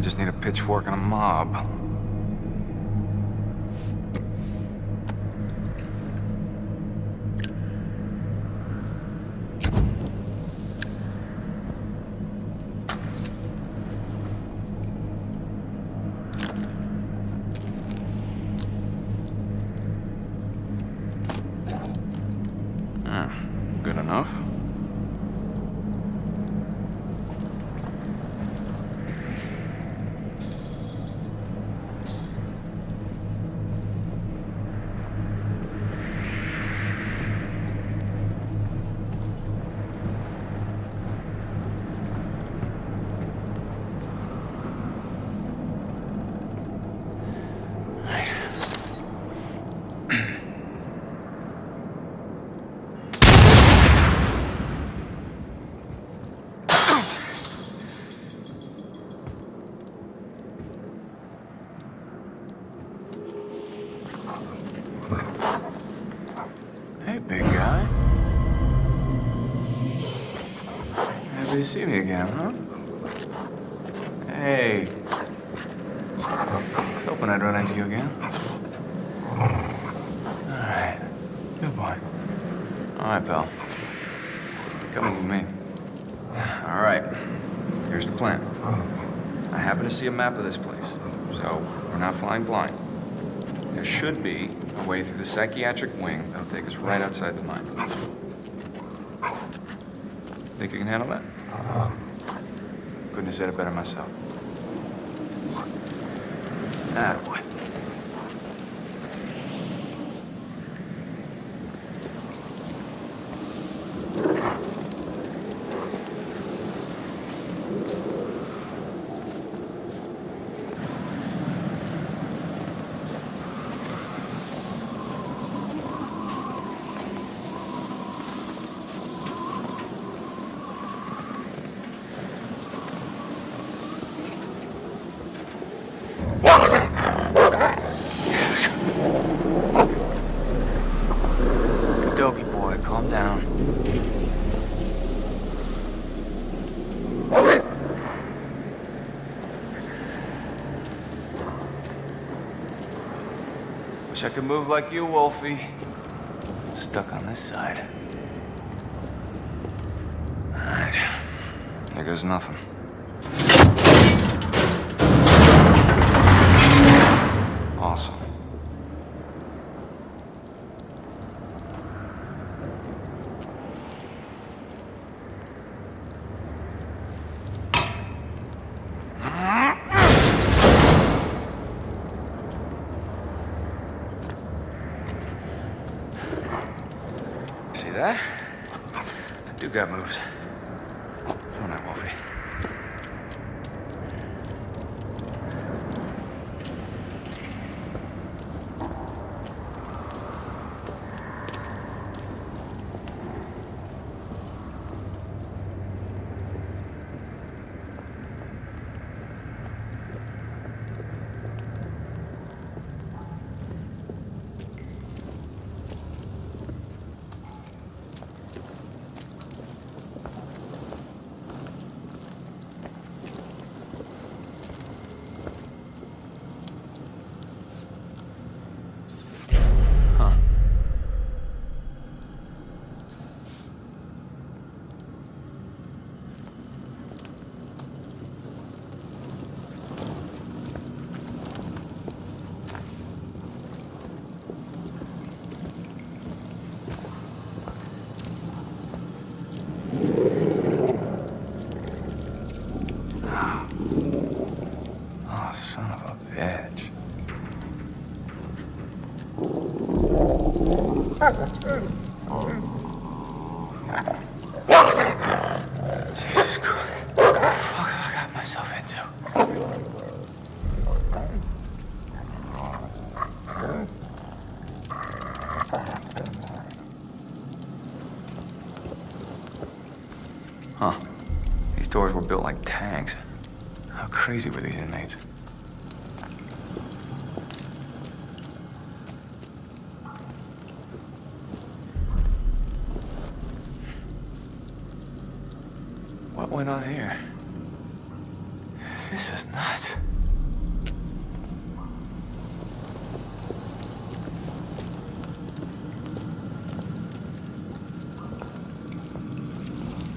just need a pitchfork and a mob. Happy to see me again, huh? Hey. I was hoping I'd run into you again. Alright. Good boy. Alright, pal. Coming with me. Alright. Here's the plan. I happen to see a map of this place, so we're not flying blind. There should be a way through the psychiatric wing that'll take us right outside the mine. Think you can handle that? Couldn't have said it better myself. Ah, boy. Good doggy boy, calm down. I could move like you, Wolfie. Stuck on this side. Alright. There goes nothing. That? I do got moves. Don't I, Wolfie? Huh. Oh, son of a bitch. Jesus Christ. What the fuck have I got myself into? Huh. These doors were built like tanks. How crazy with these inmates? What went on here? This is nuts.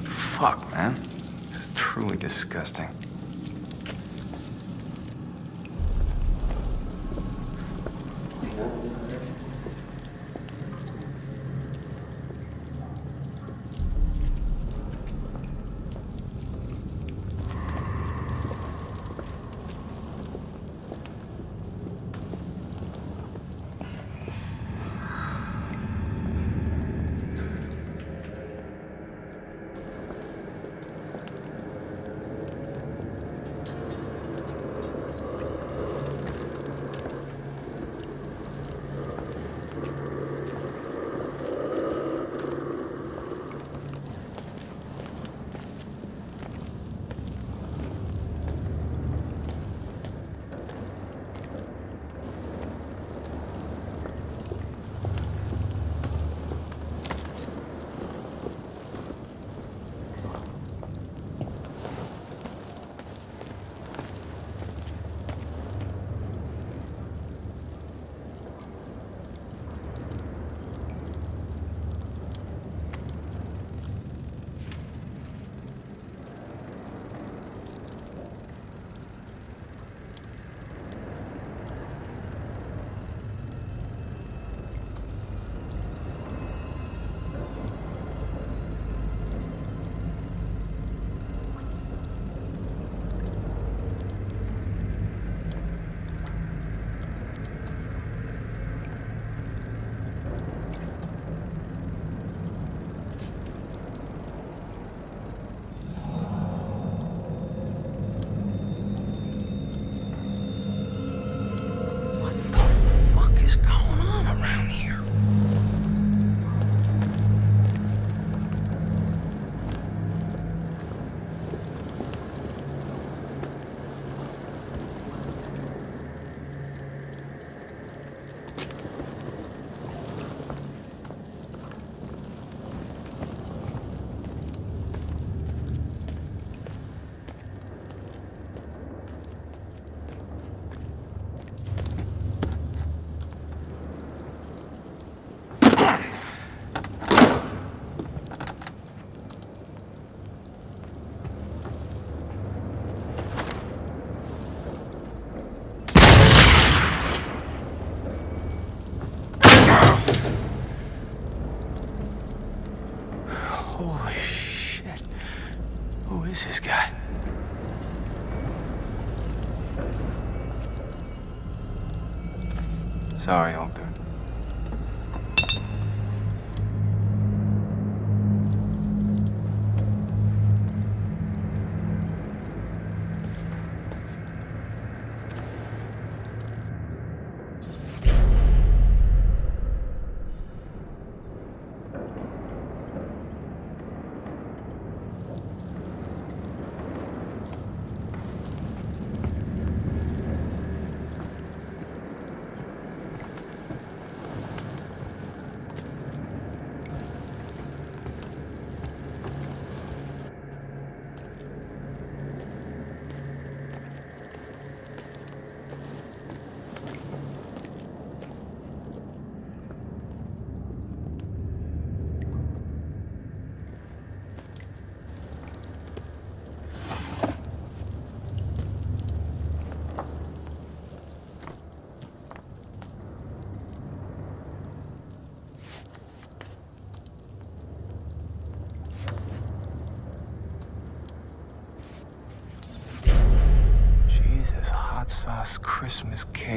Fuck, man. This is truly disgusting. What Sorry,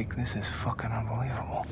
Cake. This is fucking unbelievable.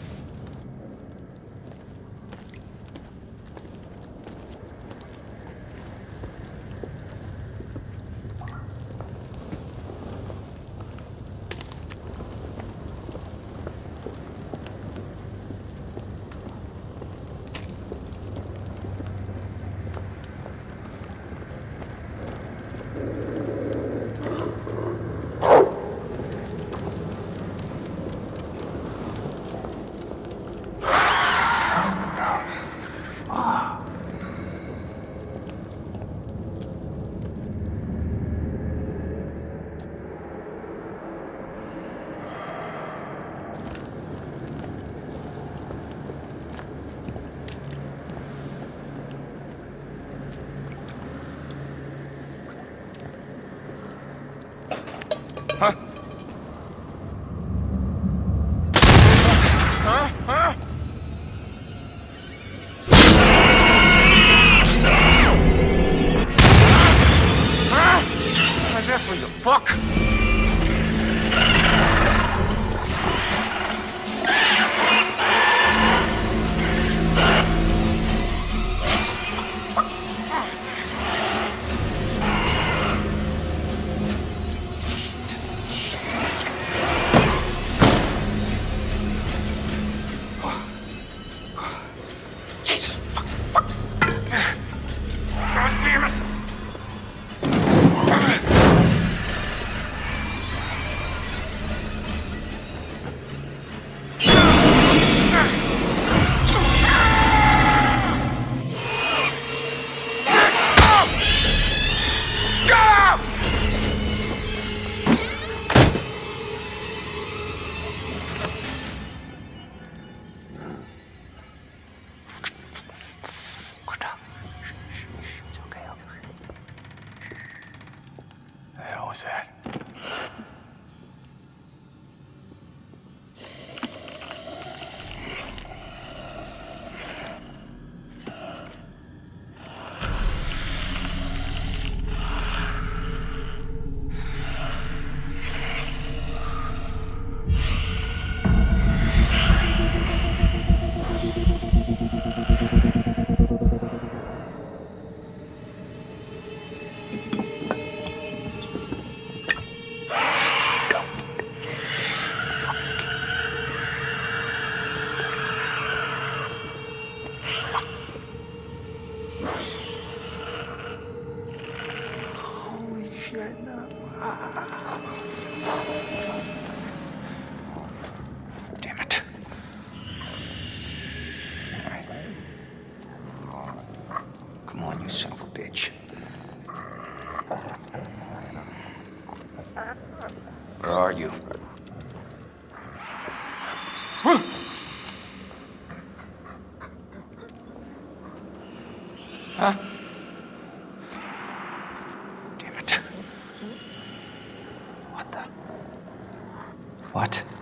What?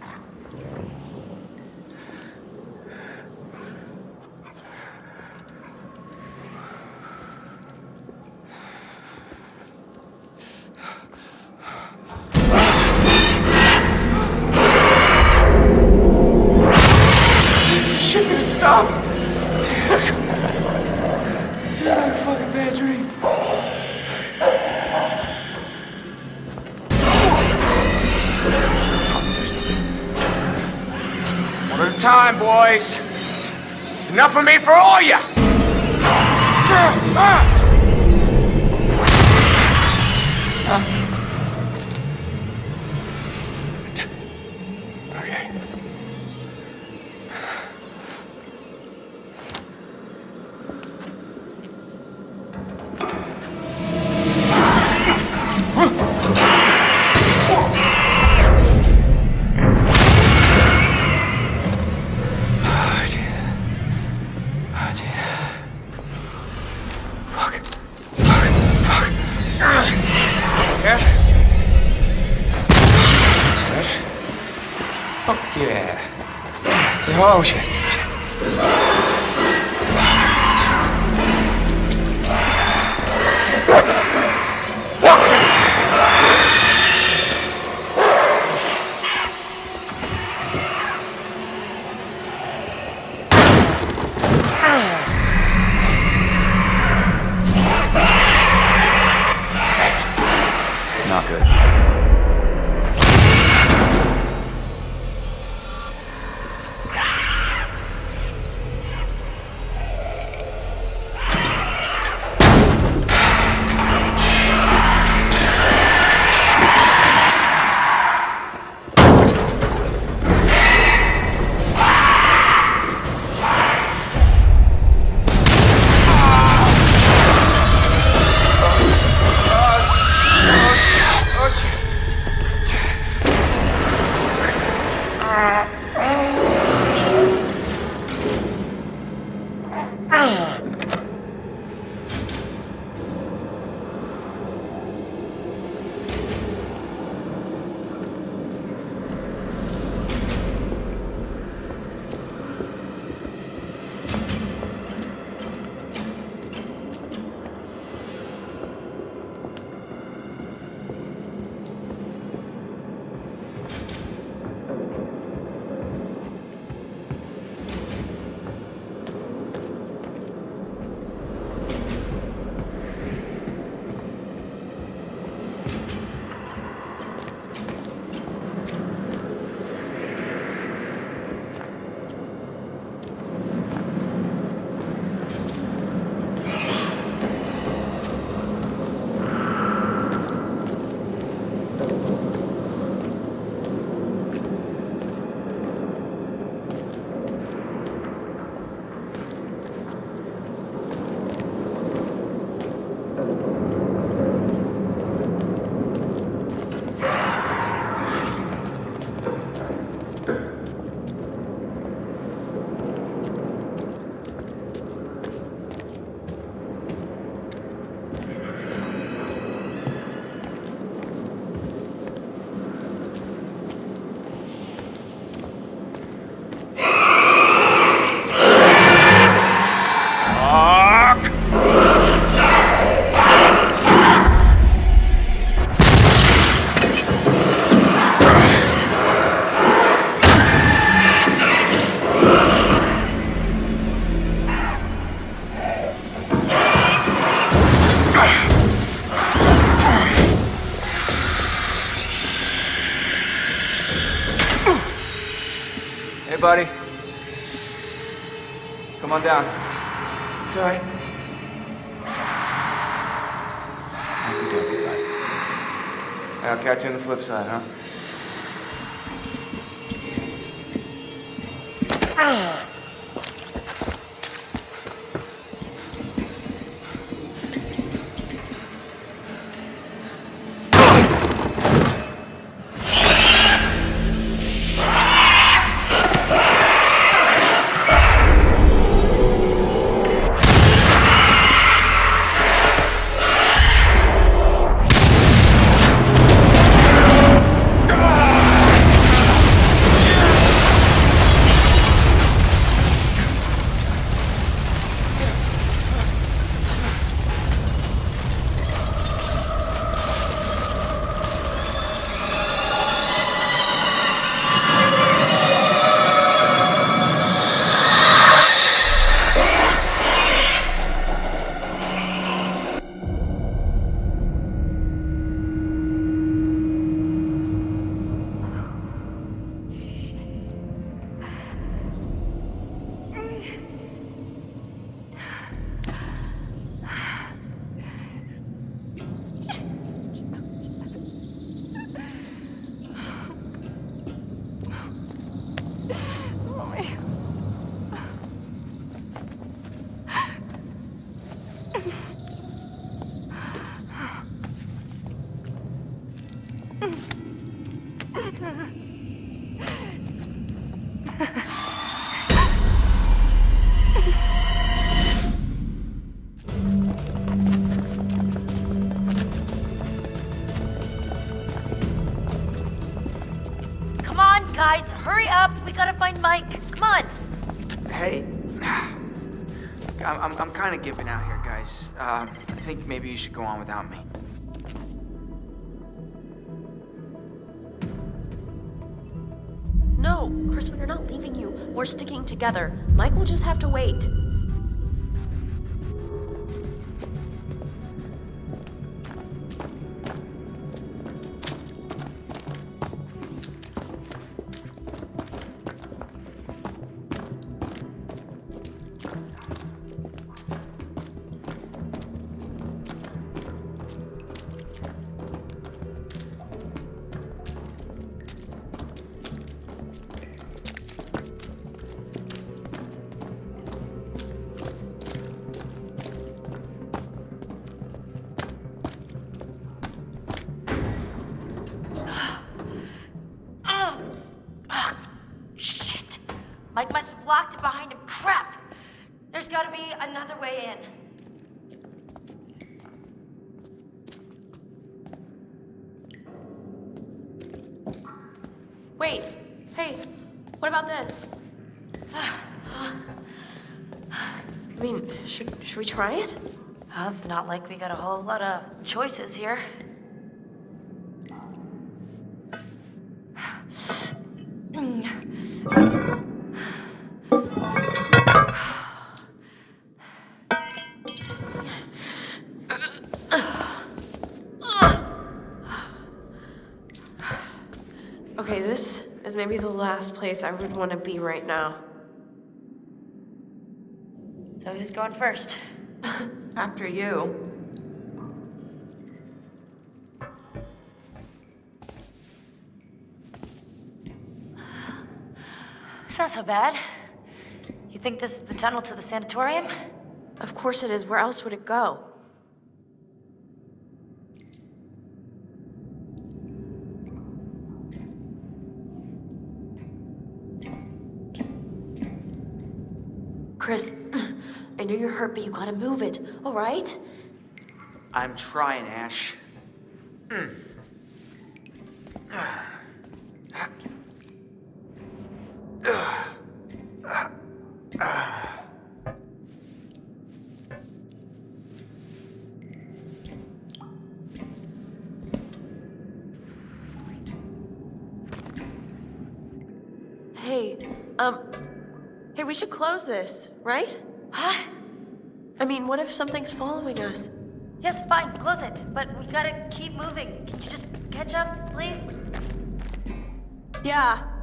place. It's enough of me for all you. Oh shit. Buddy. Come on down. It's all right. Okey dokey, bud. I'll catch you on the flip side, huh? Come Hey, I'm, I'm, kind of giving out here, guys. Uh, I think maybe you should go on without me. No, Crispin, we're not leaving you. We're sticking together. Mike will just have to wait. Wait, hey, what about this? I mean, should, should we try it? Well, it's not like we got a whole lot of choices here. Last place I would want to be right now. So who's going first? After you. It's not so bad. You think this is the tunnel to the sanatorium? Of course it is. Where else would it go? Chris, I know you're hurt, but you gotta move it, all right? I'm trying, Ash um, hey, we should close this, right? Huh? I mean, what if something's following us? Yes, fine, close it. But we gotta keep moving. Can you just catch up, please? Yeah.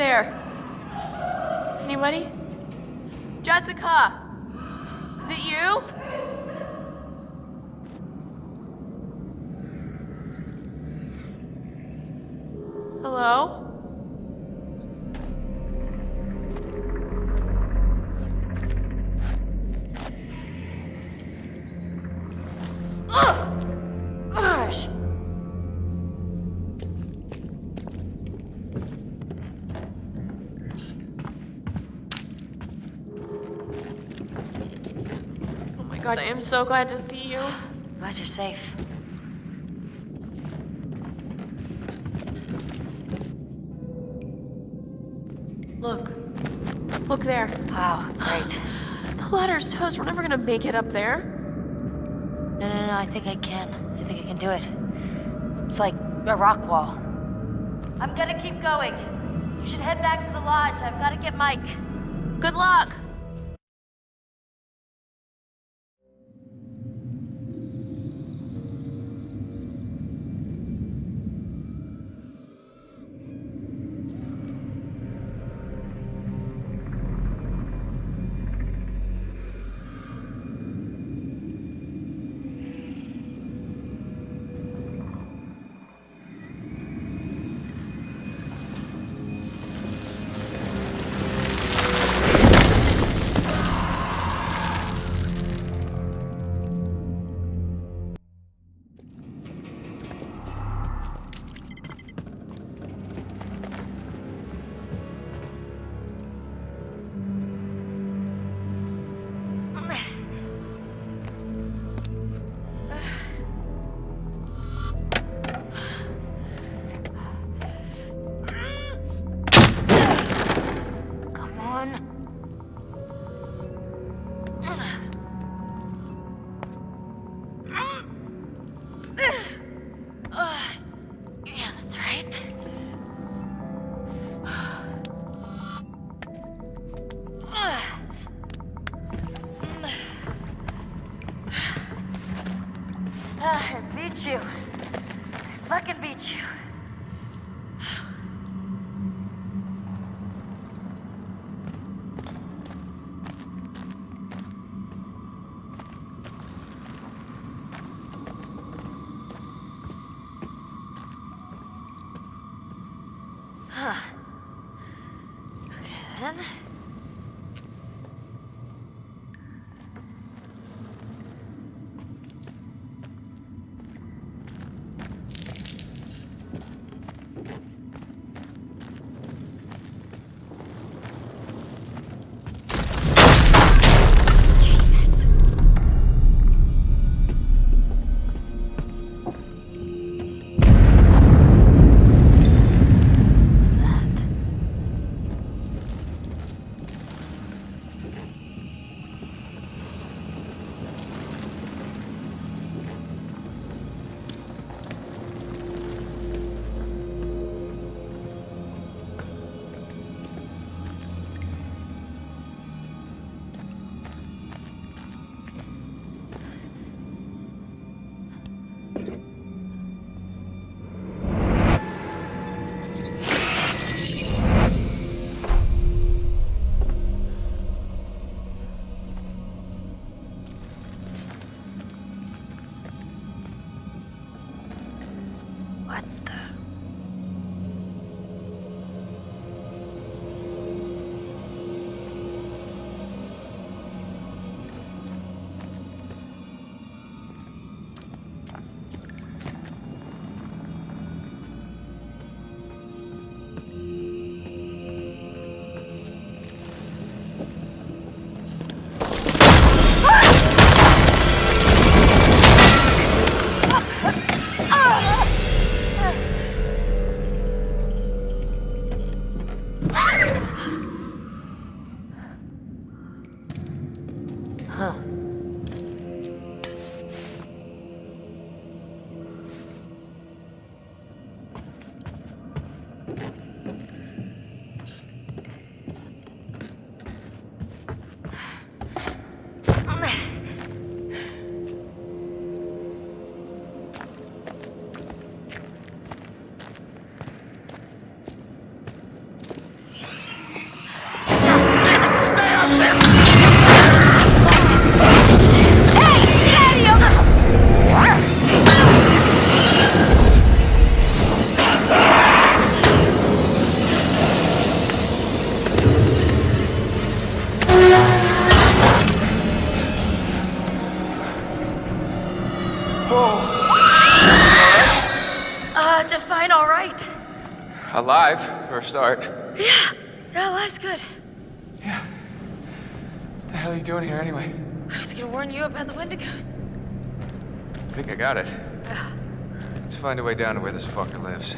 There? Anybody? Jessica! God, I am so glad to see you. Glad you're safe. Look. Look there. Wow, great. The ladder's toast. We're never gonna make it up there. No, no, no, I think I can. I think I can do it. It's like a rock wall. I'm gonna keep going. You should head back to the lodge. I've gotta get Mike. Good luck! Okay, then. it. Let's find a way down to where this fucker lives.